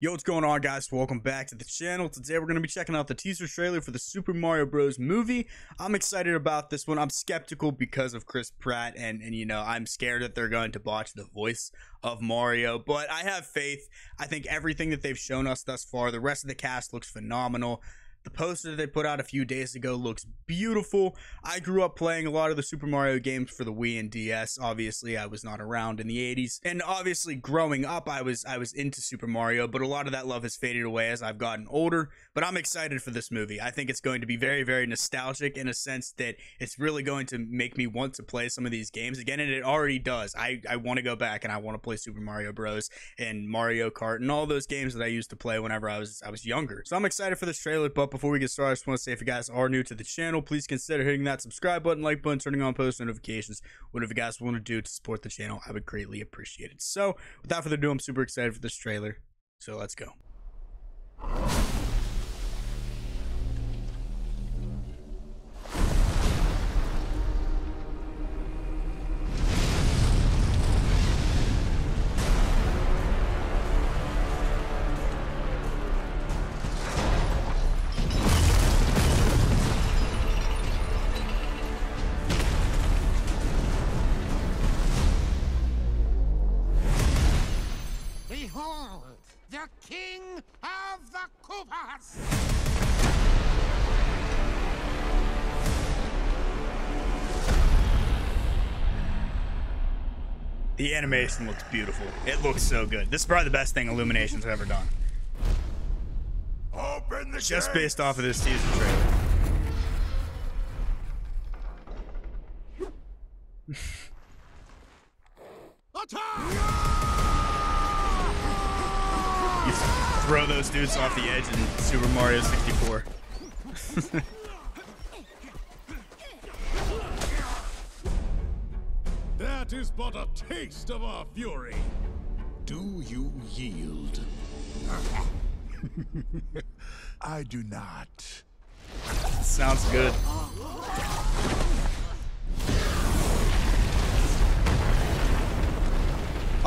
Yo, what's going on, guys? Welcome back to the channel. Today, we're going to be checking out the teaser trailer for the Super Mario Bros. movie. I'm excited about this one. I'm skeptical because of Chris Pratt, and, and you know, I'm scared that they're going to botch the voice of Mario, but I have faith. I think everything that they've shown us thus far, the rest of the cast looks phenomenal. The poster they put out a few days ago looks beautiful. I grew up playing a lot of the Super Mario games for the Wii and DS. Obviously, I was not around in the 80s. And obviously, growing up, I was I was into Super Mario, but a lot of that love has faded away as I've gotten older. But I'm excited for this movie. I think it's going to be very very nostalgic in a sense that it's really going to make me want to play some of these games again and it already does. I I want to go back and I want to play Super Mario Bros and Mario Kart and all those games that I used to play whenever I was I was younger. So I'm excited for this trailer, but before we get started, I just want to say if you guys are new to the channel, please consider hitting that subscribe button, like button, turning on post notifications, whatever you guys want to do to support the channel. I would greatly appreciate it. So, without further ado, I'm super excited for this trailer. So, let's go. Behold, the King of the Koopas! The animation looks beautiful. It looks so good. This is probably the best thing Illumination's ever done. Open the Just gate. based off of this teaser trailer. Attack! Throw those dudes off the edge in Super Mario 64. That is but a taste of our fury. Do you yield? I do not. Sounds good.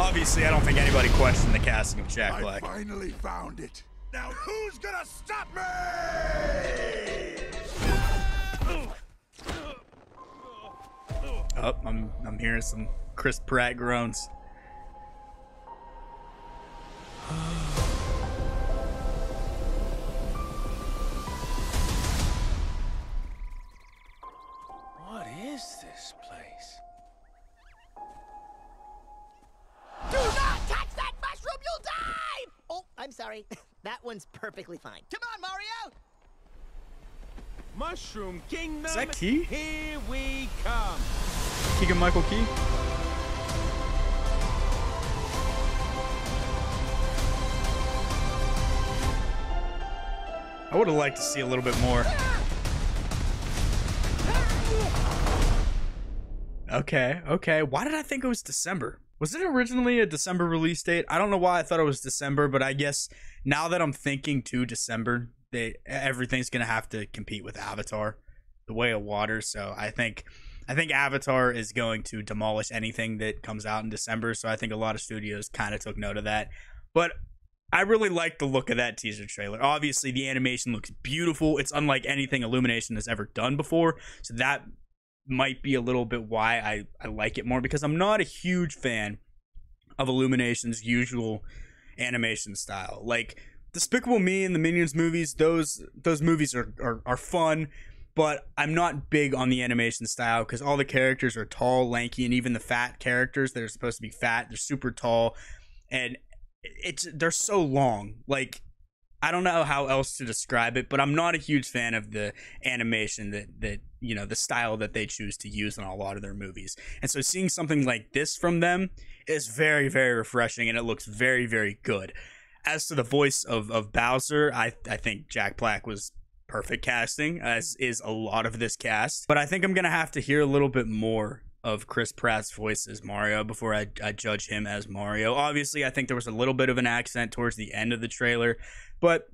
Obviously, I don't think anybody questioned the casting of Jack Black. I finally found it. Now who's gonna stop me? Oh, I'm I'm hearing some Chris Pratt groans. I'm. That one's perfectly fine. Come on, Mario! Mushroom Kingdom. Is that Key? Here we come. Keegan Michael Key. I would have liked to see a little bit more. Okay, okay. Why did I think it was December? Was it originally a December release date? I don't know why I thought it was December, but I guess now that I'm thinking to December, they everything's gonna have to compete with Avatar, The Way of Water. So I think I think Avatar is going to demolish anything that comes out in December. So I think a lot of studios kind of took note of that. But I really like the look of that teaser trailer. Obviously, the animation looks beautiful. It's unlike anything Illumination has ever done before. So that might be a little bit why I, I like it more because I'm not a huge fan of Illumination's usual animation style. Like Despicable Me and the Minions movies, those those movies are, are, are fun, but I'm not big on the animation style because all the characters are tall, lanky, and even the fat characters that are supposed to be fat, they're super tall, and it's they're so long. Like I don't know how else to describe it, but I'm not a huge fan of the animation that that you know the style that they choose to use in a lot of their movies. And so seeing something like this from them is very very refreshing, and it looks very very good. As to the voice of of Bowser, I I think Jack Black was perfect casting, as is a lot of this cast. But I think I'm gonna have to hear a little bit more of Chris Pratt's voice as Mario before I, I judge him as Mario. Obviously, I think there was a little bit of an accent towards the end of the trailer, but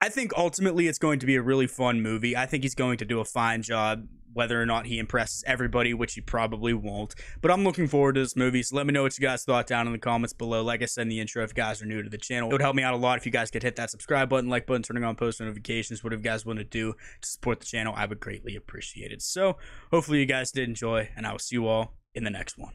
I think ultimately it's going to be a really fun movie. I think he's going to do a fine job, whether or not he impresses everybody, which he probably won't. But I'm looking forward to this movie. So let me know what you guys thought down in the comments below. Like I said in the intro, if you guys are new to the channel, it would help me out a lot if you guys could hit that subscribe button, like button, turning on post notifications, whatever you guys want to do to support the channel. I would greatly appreciate it. So hopefully you guys did enjoy, and I will see you all in the next one.